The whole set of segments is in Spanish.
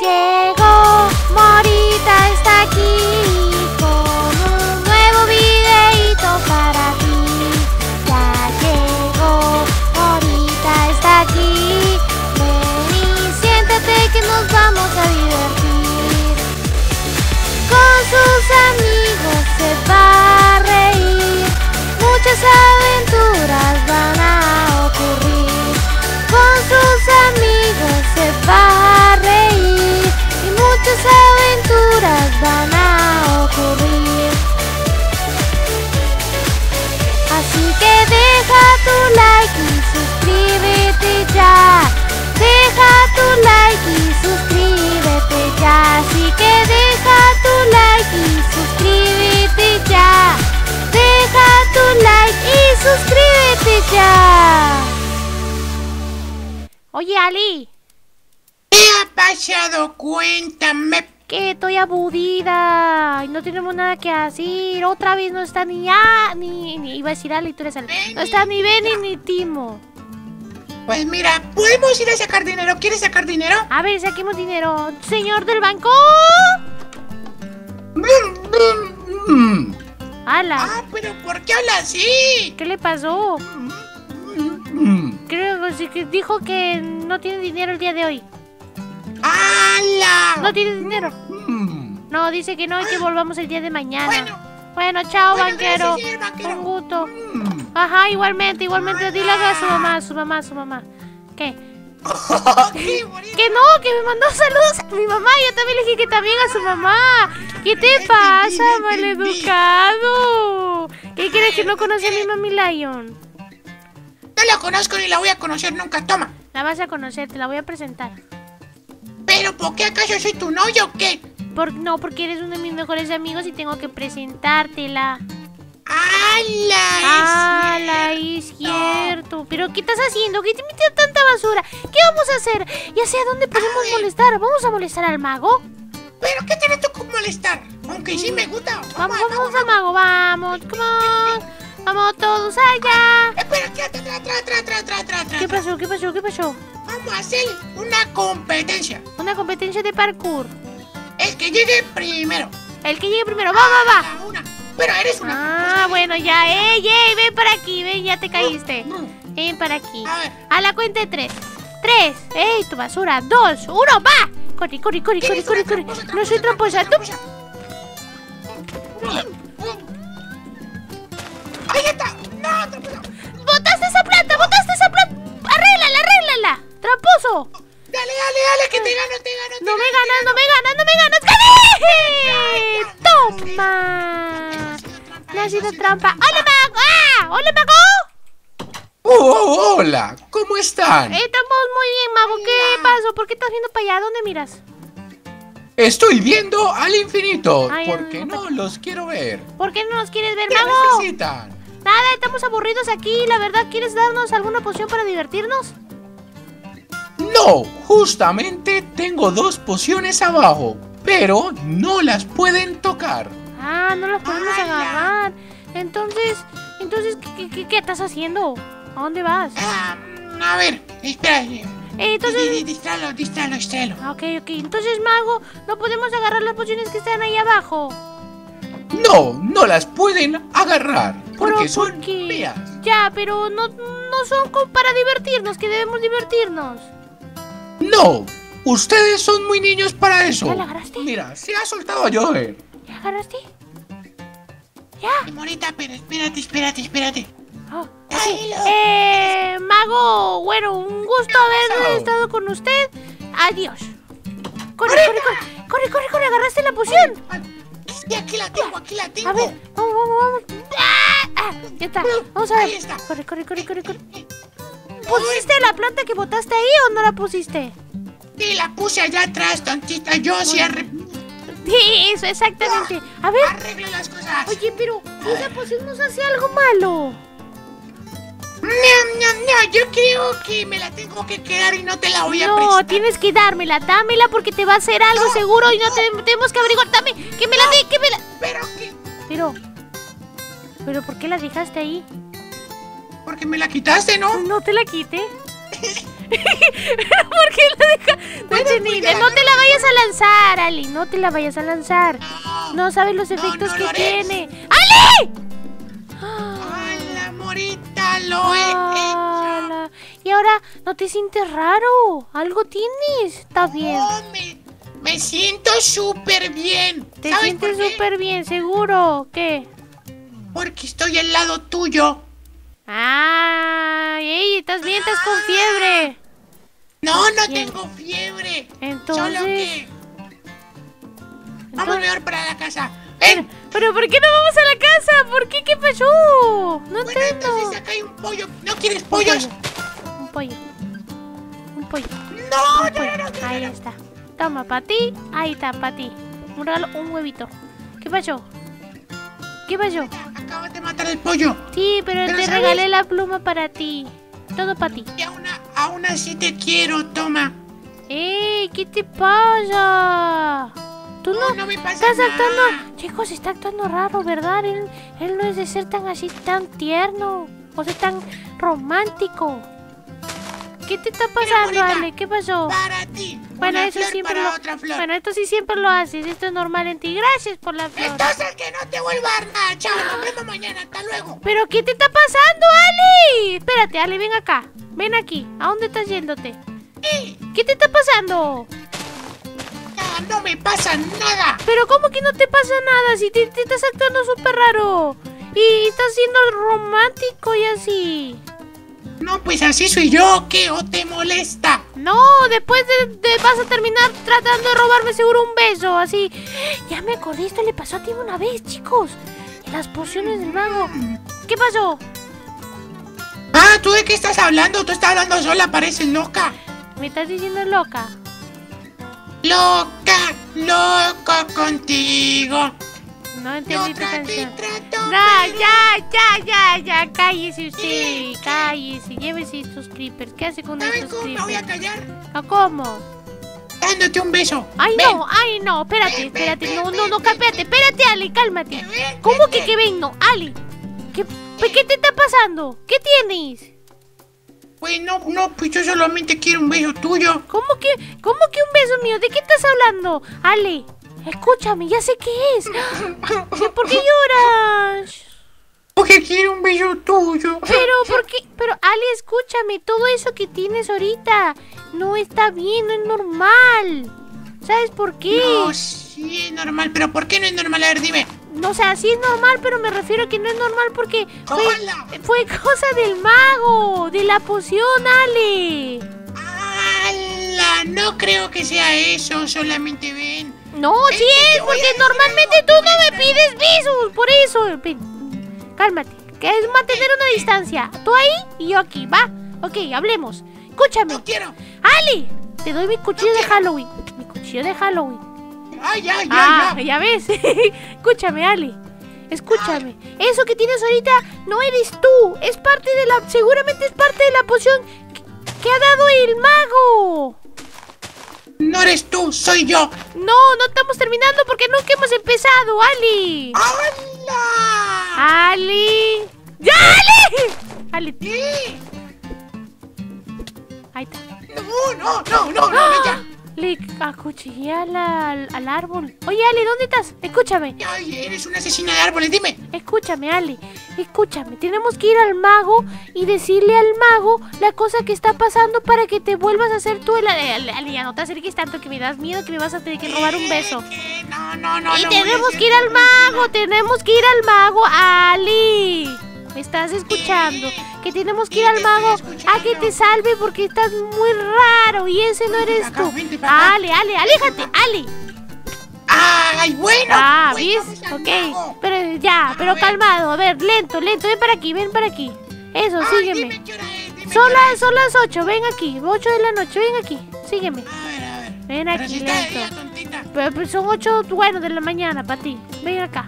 Daddy. Ali, ¿Qué ha pasado? Cuéntame. que estoy aburrida y no tenemos nada que hacer. Otra vez no está ni A, ni, ni iba a decir Ali, tú eres Ali. No está ni Benny ni Timo. Pues mira, podemos ir a sacar dinero. ¿Quieres sacar dinero? A ver, saquemos dinero. Señor del banco. Mm. ¡Hala! Ah, pero ¿por qué habla así? ¿Qué le pasó? Creo que sí que dijo que no tiene dinero el día de hoy. ¡Hala! No tiene dinero. Mm. No, dice que no y que volvamos el día de mañana. Bueno, Bueno, chao, Bueno, banquero. gracias, señor banquero. Un gusto. mm. Ajá, igualmente, igualmente. Hola. Dile a su mamá, a su mamá, a su mamá. ¿Qué? Que no, que me mandó saludos a mi mamá. Yo también le dije que también a su mamá. ¿Qué te Entendí, pasa, maleducado? ¿Qué crees que no conoce a mi mami Lion? No la conozco ni la voy a conocer nunca. Toma. La vas a conocer, te la voy a presentar. ¿Pero por qué acaso soy tu novio o qué? Por, no, porque eres uno de mis mejores amigos y tengo que presentártela. ¡Hala! ¡Hala! Es cierto. ¿Pero qué estás haciendo? ¿Qué te metes tanta basura? ¿Qué vamos a hacer? Ya sé a dónde podemos molestar. ¿Vamos a molestar al mago? ¿Pero qué tienes tú con molestar? Aunque sí me gusta. Vamos, vamos al mago, vamos. Come on. Vamos todos allá. Espera. ¿Qué pasó? ¿Qué pasó? ¿Qué pasó? Vamos a hacer una competencia. Una competencia de parkour. El que llegue primero. El que llegue primero. Va, va, va. A una. Pero eres una. Ah, bueno, ya. ¡Ey, ey! Ven para aquí. Ven, ya te caíste. No. Ven para aquí. A ver. A la cuenta de tres. Tres. ¡Ey, tu basura! Dos. Uno, va. Corre, corre, corre, corre, corre, corre. No soy tramposa. Tú. Esa planta! ¡Arréglala, arréglala! ¡Tramposo! Dale, dale, dale, que te gano, te gano. te ¡No me gano, ganas, no me ganas, no me ganas! ¡Gané! ¡Toma! No ha sido trampa. ¡Hola, mago! ¡Ah! ¡Hola, mago! Oh, hola, ¿cómo están? Estamos muy bien, mago. ¿Qué pasó? ¿Por qué estás viendo para allá? ¿Dónde miras? Estoy viendo al infinito, Ay, porque no, no los quiero ver. ¿Por qué no nos quieres ver, ¿Qué mago? necesitan? Nada, estamos aburridos aquí. La verdad, ¿quieres darnos alguna poción para divertirnos? No, justamente tengo dos pociones abajo, pero no las pueden tocar. Ah, no las podemos agarrar. Entonces, entonces, ¿qué, qué, qué estás haciendo? ¿A dónde vas? Ah, a ver, espera. eh, entonces... di- di- Distráelo, distráelo, distráelo. Ah, Ok, ok. Entonces, mago, no podemos agarrar las pociones que están ahí abajo. No, no las pueden agarrar, porque Pero, son ¿por qué? mías. Ya, pero no, no son para divertirnos, que debemos divertirnos. No, ustedes son muy niños para eso. ¿Ya la agarraste? Mira, se ha soltado a llover. ¿Ya agarraste? ¿Ya? Morita, pero espérate, espérate, espérate. Oh. Eh, mago, bueno, un gusto haber estado con usted. Adiós. Corre, corre, corre, corre, corre, corre, agarraste la poción. Sí, aquí la tengo, aquí la tengo. A ver, vamos, vamos, vamos. ¡Ah! Ah, ya está. Vamos a ver. Corre, corre, corre, corre, corre. ¿Pusiste la planta que botaste ahí o no la pusiste? Sí, la puse allá atrás, tontita. Yo sí arre... Sí, eso, exactamente. A ver. arreglo las cosas. Oye, pero esa poción nos hace algo malo. No, no, no, yo creo que me la tengo que quedar y no te la voy a No, prestar. tienes que dármela, dámela porque te va a hacer algo No, seguro y no te- tenemos que averiguar. Dame, que me la dé, que me la. Pero que... Pero, pero ¿por qué la dejaste ahí? Porque me la quitaste, ¿no? No te la. ¿Pero por qué la deja? No, Bueno, pues la no te la vayas a lanzar, Ali. No te la vayas a lanzar. No sabes los efectos no que lo tiene. ¡Ali! ¡Hala, morita! ¡Lo he hecho! Y ahora, ¿no te sientes raro? ¿Algo tienes? Está bien. Me, me siento súper bien. Te ¿Sabes sientes súper bien, seguro. ¿Qué? Porque estoy al lado tuyo. Ay, ey, estás bien, estás con fiebre. No, no Bien. tengo fiebre. Entonces- Solo que... Vamos mejor para la casa. Ven. pero ¿por qué no vamos a la casa? ¿Por qué? ¿Qué pasó? No Bueno, entiendo. entonces acá hay un pollo. ¿No quieres pollos? pollo. Un pollo. Un pollo. No, Un no, pollo. no, no, Ahí no, está. Toma, para ti. Ahí está, para ti. Un regalo, un huevito. ¿Qué pasó? ¿Qué pasó? Acabas de matar al pollo. Sí, pero, Pero te ¿sabes? regalé la pluma para ti. Todo para ti. Y aún, aún así te quiero, toma. ¡Ey! ¿Qué te pasa? Tú no, No, no me pasa estás nada. actuando. Chicos, está actuando raro, ¿verdad? Él, él no es de ser tan así, tan tierno. O sea, tan romántico. ¿Qué te está pasando. Ale? ¿Qué pasó? Para ti. Bueno, una eso flor siempre para lo. otra flor. Bueno, esto sí siempre lo haces. Esto es normal en ti. Gracias por la flor. Entonces que no te vuelva a nada. Chao, nos vemos mañana. Hasta luego. ¿Pero qué te está pasando, Ale? Espérate, Ale, ven acá. Ven aquí. ¿A dónde estás yéndote? ¿Qué te está pasando? no me pasa nada. Pero ¿cómo que no te pasa nada? Si te, te estás actuando súper raro. Y estás siendo romántico y así. No, pues así soy yo. ¿Qué? ¿O te molesta? No, después de, de- vas a terminar tratando de robarme seguro un beso, así. Ya me acordé, esto le pasó a ti una vez, chicos. En las pociones del mago. ¿Qué pasó? Ah, ¿tú de qué estás hablando? Tú estás hablando sola, pareces loca. ¿Me estás diciendo loca? Loca, loco contigo. No entendí tu canción. No, ya, ya, ya, ya, cállese usted, cállese, llévese estos creepers. ¿Qué hace con ¿Sabes estos cómo me voy a creepers? callar? ¿A cómo? Dándote un beso. Ay, Ven. no, ay, no, espérate, ven, espérate, ven, no, no, no, cállate, espérate, Ali, cálmate. ¿Cómo que que ven? No, Ali, ¿qué, ¿qué te está pasando? ¿Qué tienes? Pues no, no, pues yo solamente quiero un beso tuyo. ¿Cómo que, cómo que un beso mío? ¿De qué estás hablando? Ale, escúchame, ya sé qué es. ¿Sí, ¿Por qué lloras? Porque quiero un beso tuyo. Pero, ¿por qué? Pero, Ale, escúchame, todo eso que tienes ahorita no está bien, no es normal. ¿Sabes por qué? No, sí es normal, pero ¿por qué no es normal? A ver, dime. No, o sea, sí es normal, pero me refiero a que no es normal porque fue, fue cosa del mago, de la poción, Ale. ¡Hala! No creo que sea eso, solamente ven. No, sí es, porque normalmente tú no me pides besos, por eso. Cálmate, que es mantener una distancia. Tú ahí y yo aquí, ¿va? Ok, hablemos. Escúchame. No quiero. Ale, te doy mi cuchillo No de. Halloween. Mi cuchillo de Halloween. Ay, ay, Ah, ay, ya ves. Escúchame, Ale. Escúchame. Eso que tienes ahorita no eres tú. Es parte de la. Seguramente es parte de la poción que, que ha dado el mago. No eres tú, soy yo. No, no estamos terminando porque nunca hemos empezado, Ali. ¡Hala! Ali. ¡Ya, Ali! Ali, ¿Qué? ahí está. No, no, no, no, no, no, ya. Le acuchillé al, al, al árbol. Oye, Ali, ¿dónde estás? Escúchame. Eres una asesina de árboles, dime. Escúchame, Ale, escúchame. Tenemos que ir al mago y decirle al mago la cosa que está pasando para que te vuelvas a hacer tú el... Ale, ya no te acerques tanto que me das miedo que me vas a tener que robar un beso. ¿Qué? No, no, no. Y no a tenemos que ir al mago, tenemos que ir al mago, Ali. ¿Me estás escuchando? Que tenemos que ir al mago a que te salve porque estás muy raro y ese no eres acá, tú. Ale, Ale, aléjate, Ale. Ay, bueno. Ah, pues ¿ves? Ok, mago. pero ya, pero calmado. A ver, lento, lento. Ven para aquí, ven para aquí. Eso, Ay, sígueme. es, Son las, son las 8, ven aquí. 8 de la noche, ven aquí. Sígueme. es. A ver, a ver. Ven aquí, lento. Pero, pero son 8, bueno, de la mañana para ti. Ven acá.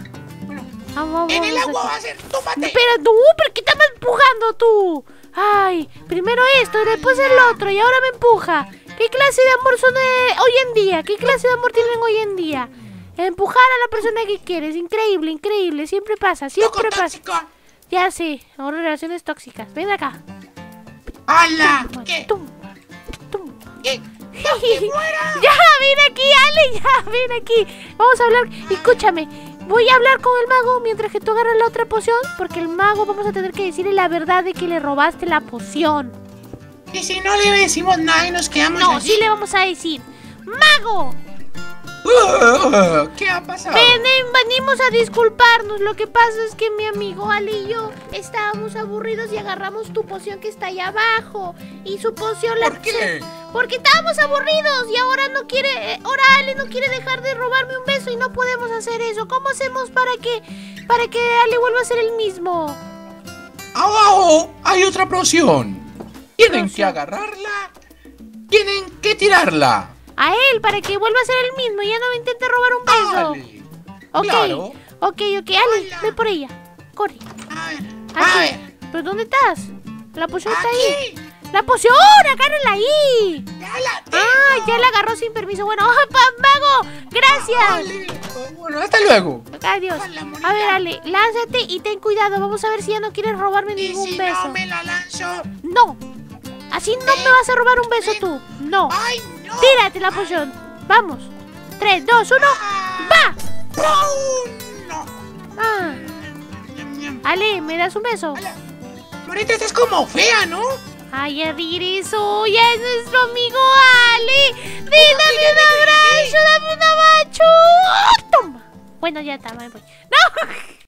Vamos, en el agua va a ser, tómate. No, pero tú, ¿pero qué estás empujando tú? Ay, primero esto después el otro y ahora me empuja. ¿Qué clase de amor son eh, hoy en día? ¿Qué clase de amor tienen hoy en día? Empujar a la persona que quieres, increíble, increíble, siempre pasa, Loco siempre pasa. tóxico. Ya sé, ahora relaciones tóxicas. Ven acá. ¡Hala! ¿Qué? no, que muera. Ya, ven aquí, Ale, ya, ven aquí. Vamos a hablar. Escúchame, voy a hablar con el mago mientras que tú agarras la otra poción, porque el mago vamos a tener que decirle la verdad de que le robaste la poción. Y si no le decimos nada y nos quedamos No, así. sí le vamos a decir. ¡Mago! Uh, ¿Qué ha pasado? Ven, venimos a disculparnos. Lo que pasa es que mi amigo Ali y yo estábamos aburridos y agarramos tu poción que está ahí abajo. Y su poción la... ¿Por qué? Porque estábamos aburridos y ahora no quiere, eh, ahora Ale no quiere dejar de robarme un beso y no podemos hacer eso. ¿Cómo hacemos para que, para que Ale vuelva a ser el mismo? Abajo hay otra poción. Tienen que agarrarla. Tienen que tirarla. A él, para que vuelva a ser el mismo y ya no me intente robar un beso. Ok, Claro. ok, ok, Ale, Hola. ve por ella. Corre. A ver, Aquí. a ver. ¿Pero dónde estás? La poción está ahí. ¡La poción! ¡Agárrala ahí! Ya la tengo. ¡Ah! Ya la agarró sin permiso. Bueno, ¡ah, pa- mago! ¡Gracias! Vale. Bueno, hasta luego. Adiós. A ver, Ale, lánzate y ten cuidado. Vamos a ver si ya no quieres robarme Y ningún si beso. no me la lanzo. No. Así no me vas a robar un beso tú. No. ¡Ay, no! Tírate la poción. Vamos. 3, 2, 1. Ah. ¡Va! Ah. Ale, ¿me das un beso? Hola. Morita, estás como fea, ¿no? Ay, ya regresó. Ya es nuestro amigo Ale. Ven, dame un abrazo. Dame un abrazo. Toma. Bueno, ya está, me voy. ¡No!